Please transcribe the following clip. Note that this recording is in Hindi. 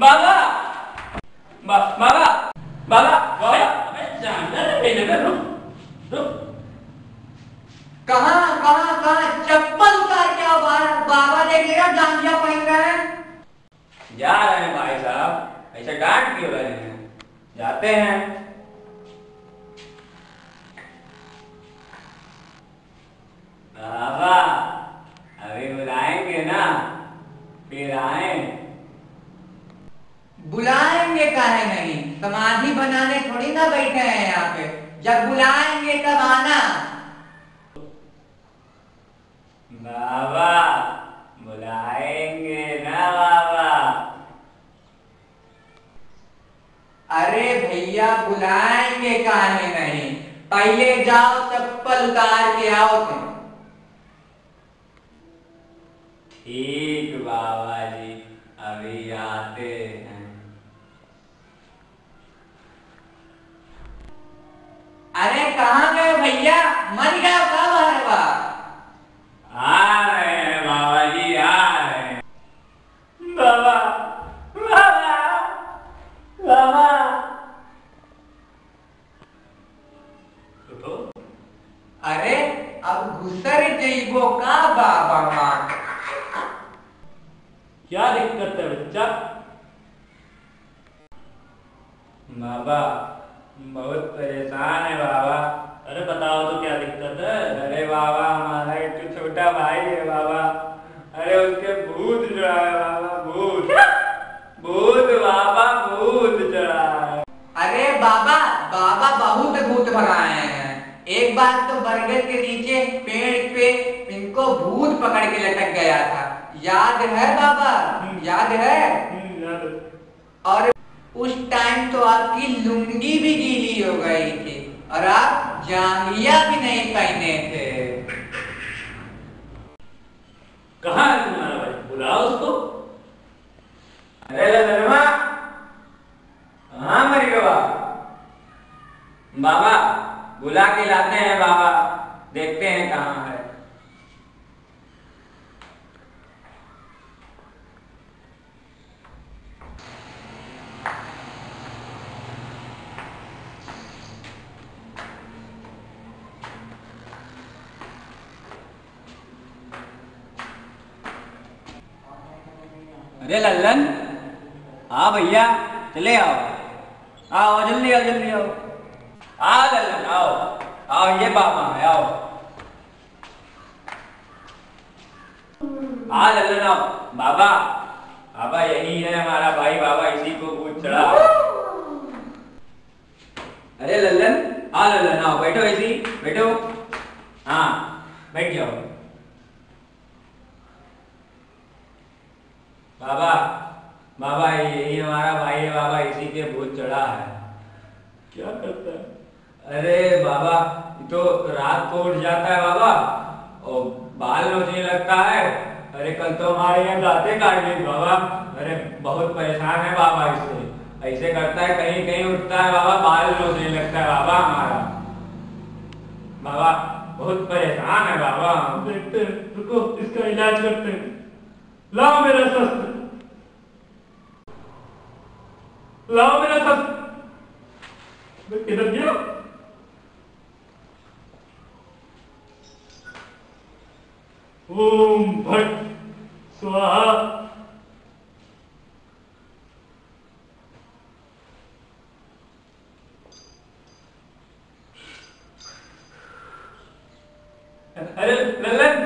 बाबा बा- बाबा बाबा बाबा अबे जाना रे मेरे में रुक रुक कहाँ कहाँ कहाँ? चप्पल उतार के आओ बाहर। बाबा देख लेगा पहन रहे हैं। जा रहे हैं भाई साहब। ऐसे डांट क्यों रहे हैं? जाते हैं। बाबा अभी बुलाएँगे ना। फिर आए। बुलाएँगे काहे नहीं? समाधि बनाने थोड़ी ना बैठे हैं यहाँ पे। जब बुलाएँगे तब आना। बाबा बुलाएँगे ना बाबा। अरे भैया बुलाएँगे काहे नहीं? पहले जाओ चप्पल उतार के आओ तुम। ठीक बाबा जी अभी आते हैं अरे कहाँ गए भैया मर गया का भरवा आ रहे हैं बाबा जी आ रहे हैं बाबा बाबा बाबा। उठो अरे अब घुसर जइबो का बाबा माँ? क्या दिक्कत है बच्चा? बाबा बहुत परेशान है बाबा। बाबा हमारा एक तो छोटा भाई है बाबा। अरे उसके भूत चढ़ा है बाबा भूत। भूत बाबा भूत चढ़ा है अरे बाबा बाबा बहुत भूत भगाए हैं। एक बार तो बरगद के नीचे पेड़ पे इनको भूत पकड़ के लटक गया था। याद है बाबा? याद है? हम्म, याद है। और उस टाइम तो आपकी लुंगी भी गीली हो गई थी और आप जांघिया भी नहीं पहने थे। कहाँ है तुम्हारा भाई? बुलाओ उसको। अरे ललनमा हाँ मरी बाबा? बाबा, बुला के लाते हैं बाबा। देखते हैं कहाँ है। अरे लल्लन। हाँ भैया, चले आओ। आओ, जल्दी आओ जल्दी आओ। आओ लल्लन, आओ। आओ, ये बाबा है आओ। आ लल्लन, आओ। बाबा बाबा यही है हमारा भाई, बाबा इसी को भूत चढ़ा। अरे लल्लन आ लल्लन, आओ, बैठो इसी, बैठो। हाँ बैठ जाओ। बाबा बाबा यही हमारा भाई है, बाबा, इसी के भूत चढ़ा है। क्या करता है? अरे बाबा तो रात को उठ जाता है बाबा, और बाल नोचने लगता है। अरे कल तो हमारे यहाँ दाते काट ली बाबा। अरे बहुत परेशान है बाबा इससे। ऐसे करता है, कहीं कहीं उठता है बाबा, बाल नोचने लगता है बाबा हमारा। बाबा, बहुत परेशान है बाबा। देखते हैं, रुको, इसका इलाज करते हैं। लाओ मेरा शस्त्र। लाओ मेरा शस्त्र इधर गिरो ओम भट स्वाहा अरे ललन